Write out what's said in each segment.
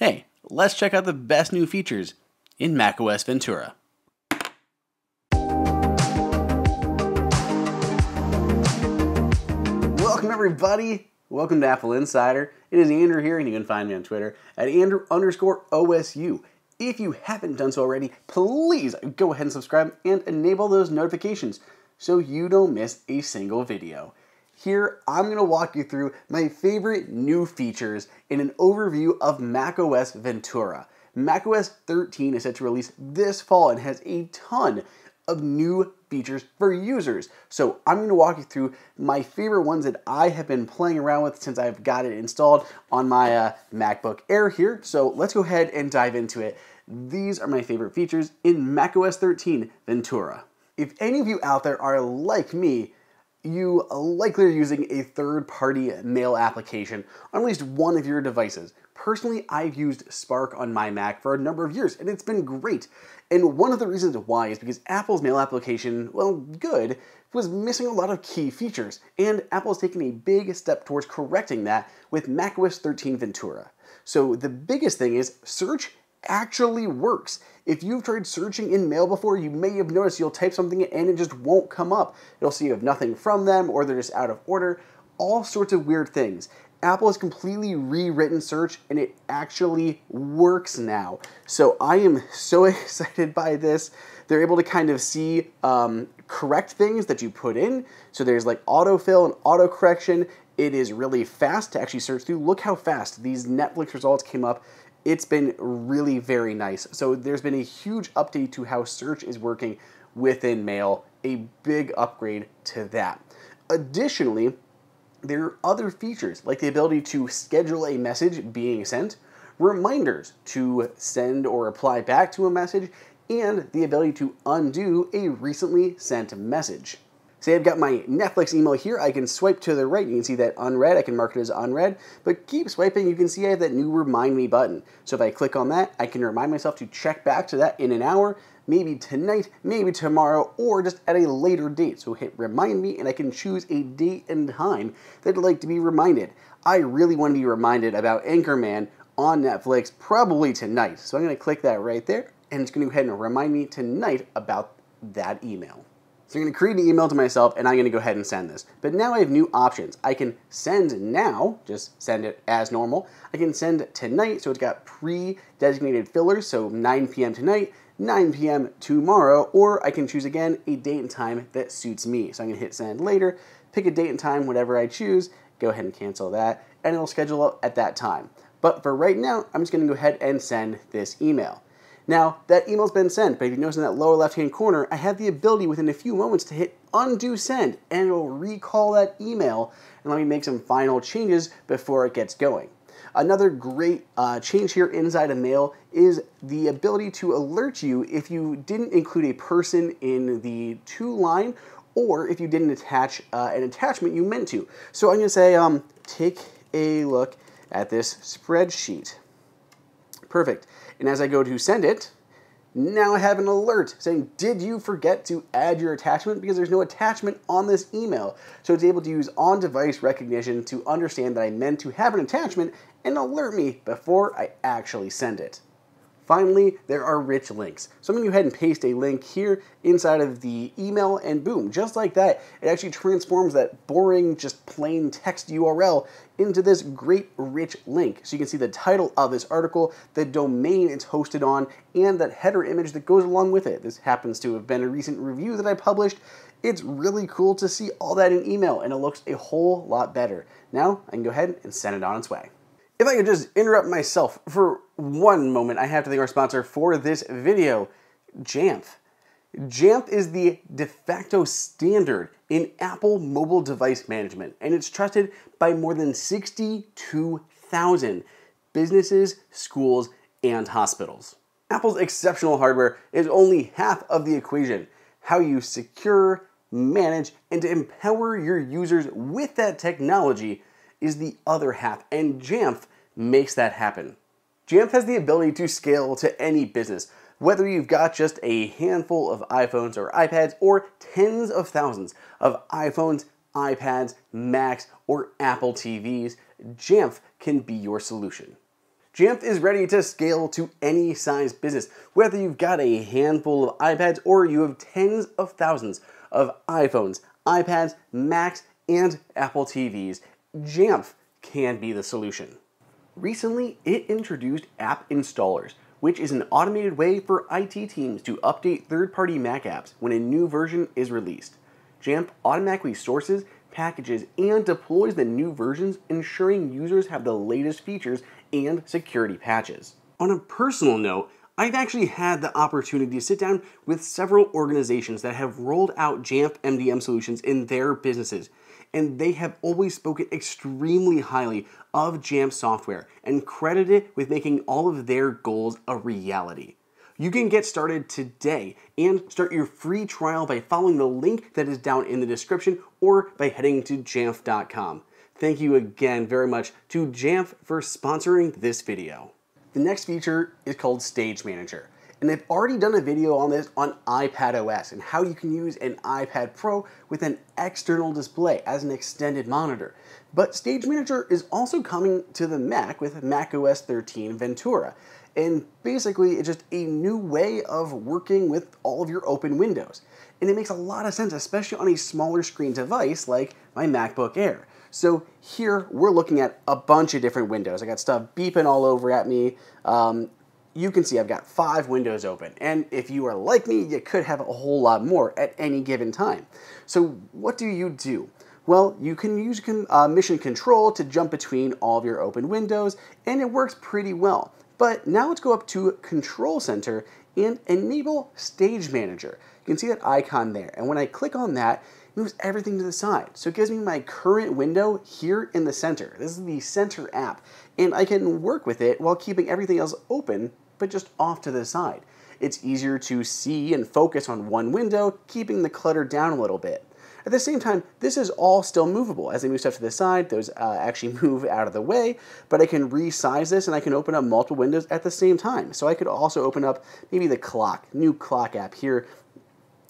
Hey, let's check out the best new features in macOS Ventura. Welcome, everybody. Welcome to AppleInsider. It is Andrew here, and you can find me on Twitter at Andrew underscore OSU. If you haven't done so already, please go ahead and subscribe and enable those notifications so you don't miss a single video. Here, I'm going to walk you through my favorite new features in an overview of macOS Ventura. macOS 13 is set to release this fall and has a ton of new features for users. So I'm going to walk you through my favorite ones that I have been playing around with since I've got it installed on my uh, MacBook Air here. So let's go ahead and dive into it. These are my favorite features in macOS 13 Ventura. If any of you out there are like me, you likely are using a third-party mail application on at least one of your devices. Personally, I've used Spark on my Mac for a number of years, and it's been great. And one of the reasons why is because Apple's mail application, well, good, was missing a lot of key features, and Apple has taken a big step towards correcting that with macOS 13 Ventura. So the biggest thing is search actually works. If you've tried searching in mail before, you may have noticed you'll type something and it just won't come up. You'll see you have nothing from them or they're just out of order, all sorts of weird things. Apple has completely rewritten search and it actually works now. So I am so excited by this. They're able to kind of see um, correct things that you put in. So there's like autofill and auto correction. It is really fast to actually search through. Look how fast these Netflix results came up it's been really very nice. So there's been a huge update to how search is working within Mail, a big upgrade to that. Additionally, there are other features like the ability to schedule a message being sent, reminders to send or reply back to a message, and the ability to undo a recently sent message. Say I've got my Netflix email here, I can swipe to the right, you can see that unread, I can mark it as unread, but keep swiping, you can see I have that new remind me button. So if I click on that, I can remind myself to check back to that in an hour, maybe tonight, maybe tomorrow, or just at a later date. So hit remind me and I can choose a date and time that I'd like to be reminded. I really want to be reminded about Anchorman on Netflix probably tonight. So I'm going to click that right there and it's going to go ahead and remind me tonight about that email. So I'm going to create an email to myself and I'm going to go ahead and send this. But now I have new options. I can send now, just send it as normal. I can send tonight, so it's got pre-designated fillers, so 9 p.m. tonight, 9 p.m. tomorrow, or I can choose again a date and time that suits me. So I'm going to hit send later, pick a date and time, whatever I choose, go ahead and cancel that, and it'll schedule up at that time. But for right now, I'm just going to go ahead and send this email. Now, that email's been sent, but if you notice in that lower left-hand corner, I have the ability within a few moments to hit undo send, and it'll recall that email and let me make some final changes before it gets going. Another great uh, change here inside of Mail is the ability to alert you if you didn't include a person in the to line or if you didn't attach uh, an attachment you meant to. So I'm to say, um, take a look at this spreadsheet. Perfect. And as I go to send it, now I have an alert saying, did you forget to add your attachment? Because there's no attachment on this email. So it's able to use on-device recognition to understand that I meant to have an attachment and alert me before I actually send it. Finally, there are rich links. So I'm going to go ahead and paste a link here inside of the email and boom, just like that, it actually transforms that boring, just plain text URL into this great rich link. So you can see the title of this article, the domain it's hosted on, and that header image that goes along with it. This happens to have been a recent review that I published. It's really cool to see all that in email and it looks a whole lot better. Now I can go ahead and send it on its way. If I could just interrupt myself for one moment, I have to thank our sponsor for this video, Jamf. Jamf is the de facto standard in Apple mobile device management, and it's trusted by more than 62,000 businesses, schools, and hospitals. Apple's exceptional hardware is only half of the equation. How you secure, manage, and empower your users with that technology is the other half, and Jamf makes that happen. Jamf has the ability to scale to any business, whether you've got just a handful of iPhones or iPads or tens of thousands of iPhones, iPads, Macs, or Apple TVs, Jamf can be your solution. Jamf is ready to scale to any size business, whether you've got a handful of iPads or you have tens of thousands of iPhones, iPads, Macs, and Apple TVs. Jamf can be the solution. Recently, it introduced App Installers, which is an automated way for IT teams to update third party Mac apps when a new version is released. Jamf automatically sources, packages, and deploys the new versions, ensuring users have the latest features and security patches. On a personal note, I've actually had the opportunity to sit down with several organizations that have rolled out Jamf MDM solutions in their businesses, and they have always spoken extremely highly of Jamf software and credited it with making all of their goals a reality. You can get started today and start your free trial by following the link that is down in the description or by heading to jamf.com. Thank you again very much to Jamf for sponsoring this video. The next feature is called Stage Manager. And I've already done a video on this on iPadOS and how you can use an iPad Pro with an external display as an extended monitor. But Stage Manager is also coming to the Mac with macOS 13 Ventura. And basically, it's just a new way of working with all of your open windows. And it makes a lot of sense, especially on a smaller screen device like my MacBook Air. So here we're looking at a bunch of different windows. I got stuff beeping all over at me. Um, you can see I've got five windows open. And if you are like me, you could have a whole lot more at any given time. So what do you do? Well, you can use uh, mission control to jump between all of your open windows, and it works pretty well. But now let's go up to Control Center and enable Stage Manager. You can see that icon there. And when I click on that, it moves everything to the side. So it gives me my current window here in the center. This is the center app. And I can work with it while keeping everything else open, but just off to the side. It's easier to see and focus on one window, keeping the clutter down a little bit. At the same time, this is all still movable. As I move stuff to the side, those uh, actually move out of the way, but I can resize this and I can open up multiple windows at the same time. So I could also open up maybe the clock, new clock app here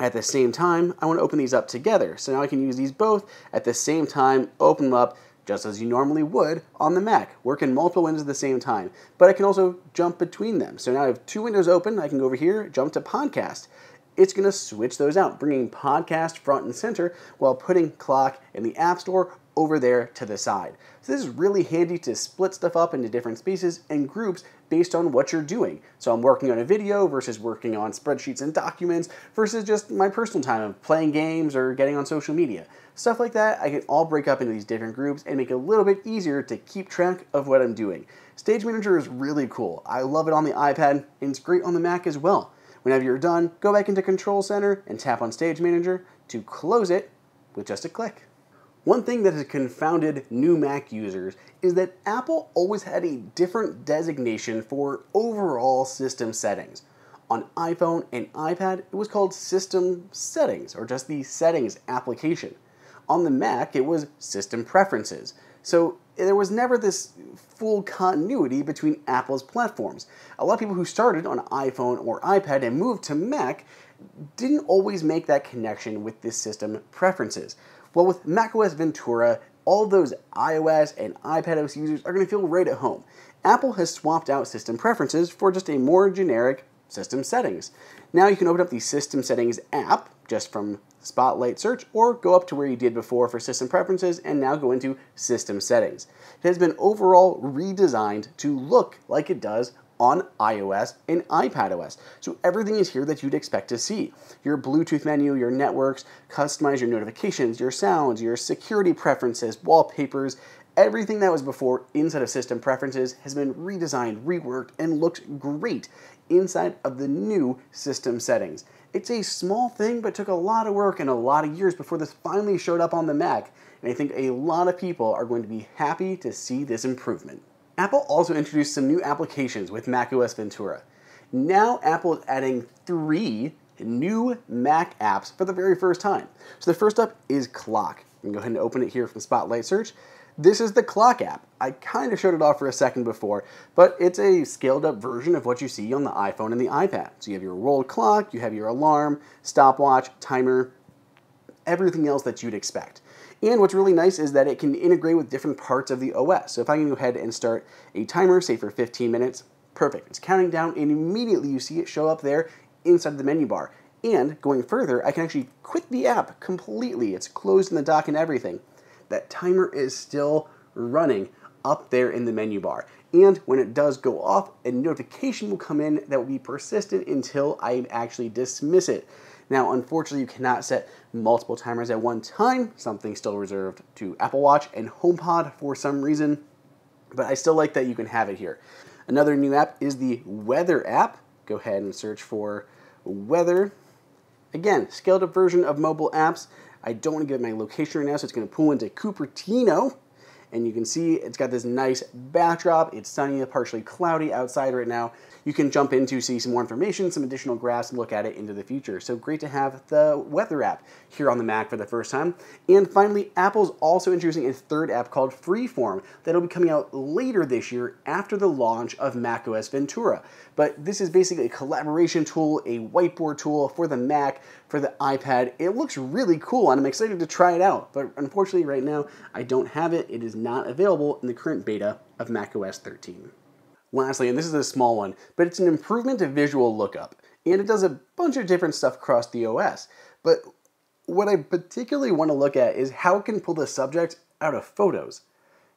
at the same time. I want to open these up together. So now I can use these both at the same time, open them up just as you normally would on the Mac, work in multiple windows at the same time. But I can also jump between them. So now I have two windows open. I can go over here, jump to podcast it's going to switch those out, bringing podcast front and center while putting clock in the App Store over there to the side. So this is really handy to split stuff up into different spaces and groups based on what you're doing. So I'm working on a video versus working on spreadsheets and documents versus just my personal time of playing games or getting on social media. Stuff like that, I can all break up into these different groups and make it a little bit easier to keep track of what I'm doing. Stage Manager is really cool. I love it on the iPad and it's great on the Mac as well. Whenever you're done, go back into Control Center and tap on Stage Manager to close it with just a click. One thing that has confounded new Mac users is that Apple always had a different designation for overall system settings. On iPhone and iPad, it was called System Settings, or just the Settings application. On the Mac, it was System Preferences. So there was never this full continuity between Apple's platforms. A lot of people who started on iPhone or iPad and moved to Mac didn't always make that connection with this system preferences. Well, with macOS Ventura, all those iOS and iPadOS users are going to feel right at home. Apple has swapped out system preferences for just a more generic system settings. Now you can open up the System Settings app just from Spotlight Search, or go up to where you did before for System Preferences and now go into System Settings. It has been overall redesigned to look like it does on iOS and iPadOS. So everything is here that you'd expect to see. Your Bluetooth menu, your networks, customize your notifications, your sounds, your security preferences, wallpapers, everything that was before inside of System Preferences has been redesigned, reworked, and looks great inside of the new system settings. It's a small thing, but took a lot of work and a lot of years before this finally showed up on the Mac, and I think a lot of people are going to be happy to see this improvement. Apple also introduced some new applications with macOS Ventura. Now Apple is adding three new Mac apps for the very first time. So the first up is Clock. You can go ahead and open it here from Spotlight Search. This is the Clock app. I kind of showed it off for a second before, but it's a scaled up version of what you see on the iPhone and the iPad. So you have your world clock, you have your alarm, stopwatch, timer, everything else that you'd expect. And what's really nice is that it can integrate with different parts of the OS. So if I can go ahead and start a timer, say for 15 minutes, perfect. It's counting down and immediately you see it show up there inside the menu bar. And going further, I can actually quit the app completely. It's closed in the dock and everything. That timer is still running up there in the menu bar. And when it does go off, a notification will come in that will be persistent until I actually dismiss it. Now, unfortunately, you cannot set multiple timers at one time, something still reserved to Apple Watch and HomePod for some reason, but I still like that you can have it here. Another new app is the Weather app. Go ahead and search for Weather. Again, scaled up version of mobile apps. I don't want to give my location right now, so it's going to pull into Cupertino and you can see it's got this nice backdrop. It's sunny, partially cloudy outside right now. You can jump in to see some more information, some additional graphs, and look at it into the future. So great to have the weather app here on the Mac for the first time. And finally, Apple's also introducing a third app called Freeform that'll be coming out later this year after the launch of macOS Ventura. But this is basically a collaboration tool, a whiteboard tool for the Mac, for the iPad. It looks really cool and I'm excited to try it out. But unfortunately right now, I don't have it. It is not available in the current beta of macOS 13. Lastly, and this is a small one, but it's an improvement to visual lookup. And it does a bunch of different stuff across the OS. But what I particularly want to look at is how it can pull the subject out of photos.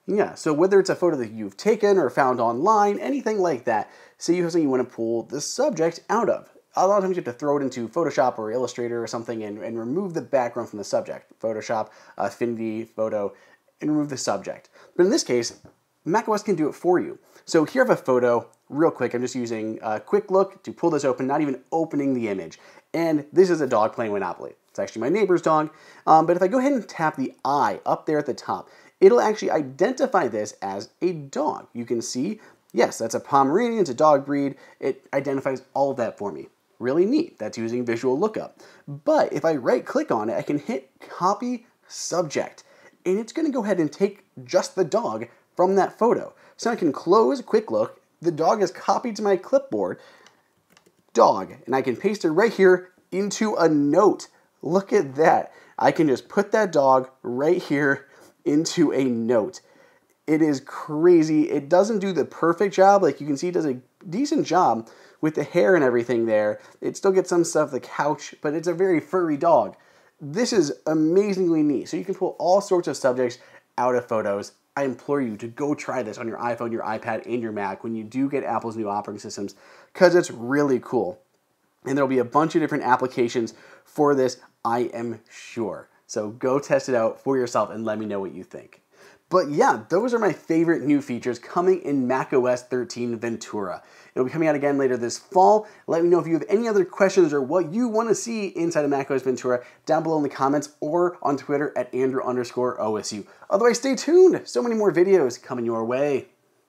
Yeah, so whether it's a photo that you've taken or found online, anything like that, say you have something you want to pull the subject out of. A lot of times you have to throw it into Photoshop or Illustrator or something and, and remove the background from the subject. Photoshop, Affinity, Photo, and remove the subject. But in this case, macOS can do it for you. So here I have a photo, real quick, I'm just using a quick look to pull this open, not even opening the image. And this is a dog playing Monopoly. It's actually my neighbor's dog. Um, but if I go ahead and tap the eye up there at the top, it'll actually identify this as a dog. You can see, yes, that's a Pomeranian, it's a dog breed. It identifies all of that for me. Really neat. That's using visual lookup. But if I right click on it, I can hit copy subject and it's going to go ahead and take just the dog from that photo. So I can close quick look. The dog is copied to my clipboard. Dog. And I can paste it right here into a note. Look at that. I can just put that dog right here into a note. It is crazy. It doesn't do the perfect job. Like you can see, it does a decent job with the hair and everything there. It still gets some stuff, the couch, but it's a very furry dog. This is amazingly neat. So you can pull all sorts of subjects out of photos. I implore you to go try this on your iPhone, your iPad, and your Mac when you do get Apple's new operating systems because it's really cool. And there'll be a bunch of different applications for this, I am sure. So go test it out for yourself and let me know what you think. But yeah, those are my favorite new features coming in macOS 13 Ventura. It'll be coming out again later this fall. Let me know if you have any other questions or what you want to see inside of macOS Ventura down below in the comments or on Twitter at Andrew underscore OSU. Otherwise, stay tuned. So many more videos coming your way.